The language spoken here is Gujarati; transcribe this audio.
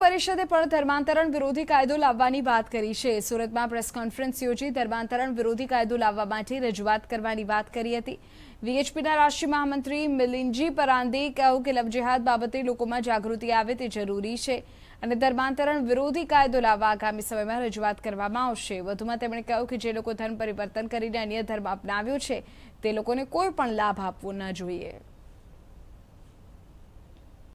પરિષદે પણ ધર્માંતરણ વિરોધી કાયદો લાવવાની વાત કરી છે. સુરતમાં પ્રેસ કોન્ફરન્સ યોજી ધર્માંતરણ વિરોધી કાયદો લાવવા માટે રજૂઆત કરવાની વાત કરી હતી. વીએચપીના રાષ્ટ્રીય મહામંત્રી મિલિનજી પરાંદે કહ્યું કે લવજેહાદ બાબતે લોકોમાં જાગૃતિ આવે તે જરૂરી છે અને ધર્માંતરણ વિરોધી કાયદો લાવવા આગામી સમયમાં રજૂઆત કરવામાં આવશે. વધુમાં તેમણે કહ્યું કે જે લોકો ધર્મ પરિવર્તન કરીને અન્ય ધર્મ અપનાવ્યો છે, તે લોકોને કોઈ પણ લાભ આપવો ન જોઈએ.